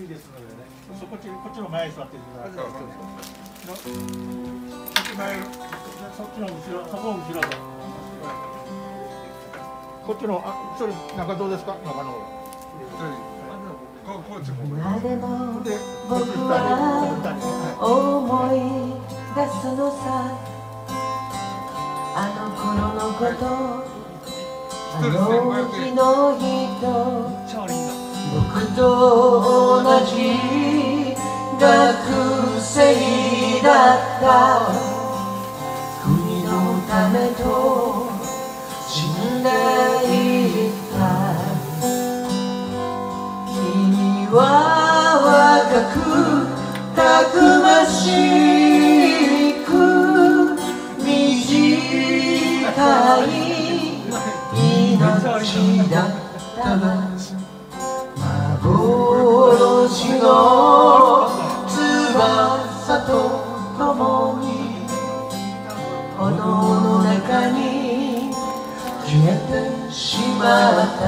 いいですのでね、そこっちこっちの前に座っていただいて、こっち前、そっちの後ろ、そこを後ろ。と。こっちの、あ、それ中どうですか、中の。ここっちも。今でもで、僕は思い出すのさあの頃のことあの日の人僕とじ学生だった。国のためと死んでいった。君は若くたくましく短い命だった。が幻炎の中に消えてしまった。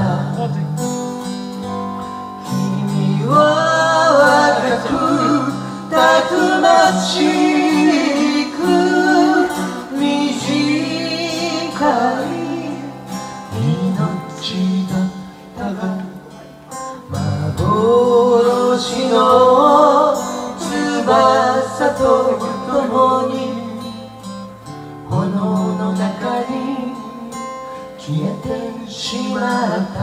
君は若くたくましく短い命だったが幻のしまった。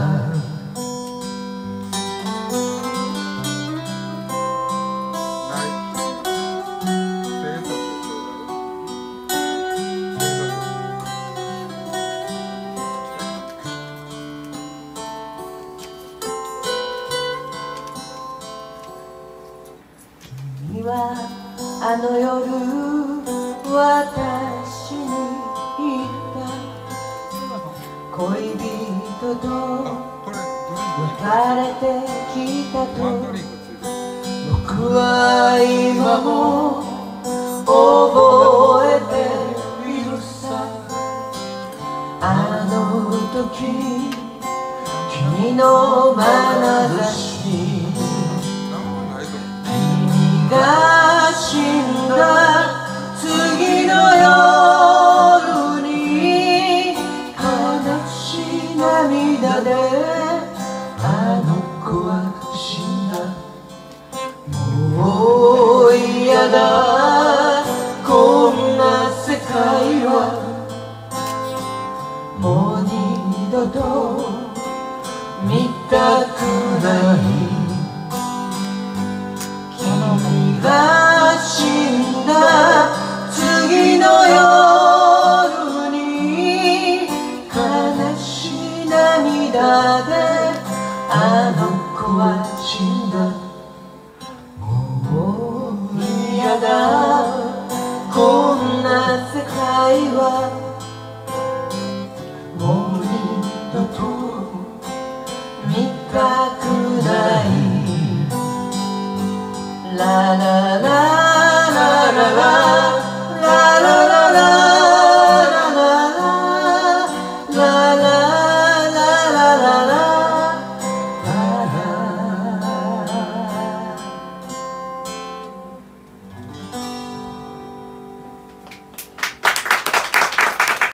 君はあの夜私に言った恋人と別れてきたと僕は今も覚えているさ。あの時君の眼差し。に君が涙であの子は死んだ。もう嫌だ。こんな世界は。もう二度と見たくない。であの子は死んだ。もう嫌だ。こんな世界は。もう二度と見たくない。ラララ。